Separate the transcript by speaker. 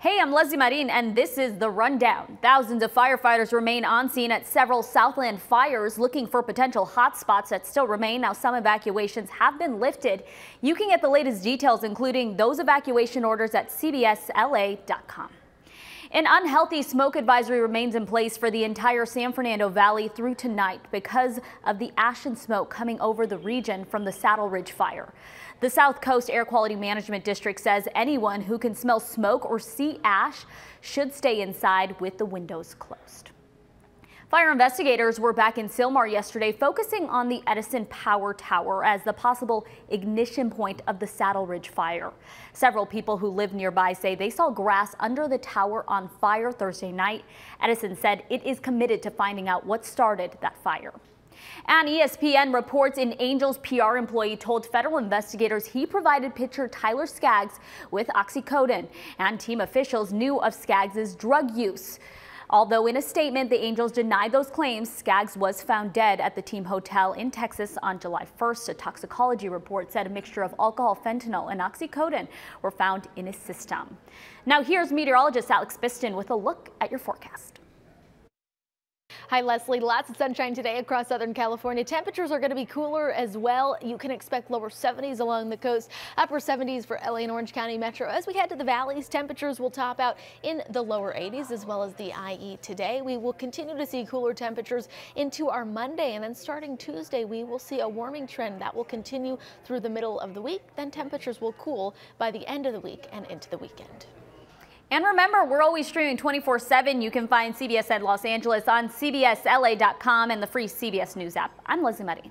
Speaker 1: Hey, I'm Leslie Marin, and this is the rundown. Thousands of firefighters remain on scene at several Southland fires looking for potential hotspots that still remain. Now, some evacuations have been lifted. You can get the latest details, including those evacuation orders at CBSLA.com. An unhealthy smoke advisory remains in place for the entire San Fernando Valley through tonight because of the ash and smoke coming over the region from the Saddle Ridge fire. The South Coast Air Quality Management District says anyone who can smell smoke or see ash should stay inside with the windows closed. Fire investigators were back in Sylmar yesterday focusing on the Edison Power Tower as the possible ignition point of the Saddle Ridge fire. Several people who live nearby say they saw grass under the tower on fire Thursday night. Edison said it is committed to finding out what started that fire. And ESPN reports an Angels PR employee told federal investigators he provided pitcher Tyler Skaggs with oxycodone, and team officials knew of Skaggs' drug use. Although in a statement, the Angels denied those claims, Skaggs was found dead at the team hotel in Texas on July 1st. A toxicology report said a mixture of alcohol, fentanyl, and oxycodone were found in his system. Now here's meteorologist Alex Biston with a look at your forecast.
Speaker 2: Hi, Leslie. Lots of sunshine today across Southern California. Temperatures are going to be cooler as well. You can expect lower 70s along the coast, upper 70s for LA and Orange County Metro. As we head to the valleys, temperatures will top out in the lower 80s as well as the IE today. We will continue to see cooler temperatures into our Monday and then starting Tuesday, we will see a warming trend that will continue through the middle of the week. Then temperatures will cool by the end of the week and into the weekend.
Speaker 1: And remember, we're always streaming 24-7. You can find CBSN Los Angeles on CBSLA.com and the free CBS News app. I'm Leslie Muddy.